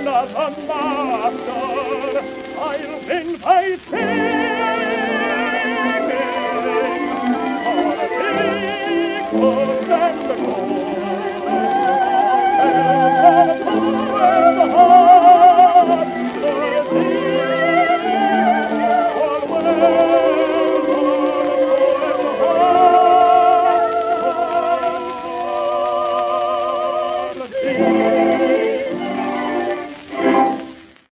another master. I'll win my sin.